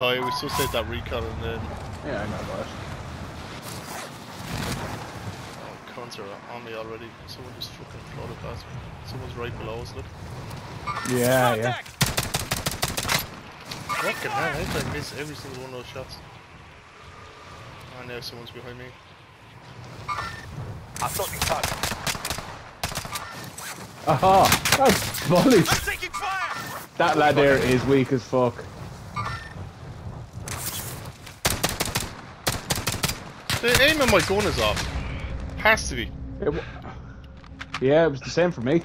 Oh, yeah, we still saved that recon and then Yeah, I know that. oh, cons are on me already. Someone just fucking floated past me. Someone's right below us, look. Yeah, yeah. Fucking hell, how did I miss every single one of those shots? I know someone's behind me. I've got you covered. Aha! That's bullies! I'm taking fire! That lad there is weak as fuck. The aim of my gun is off. Has to be. It yeah, it was the same for me.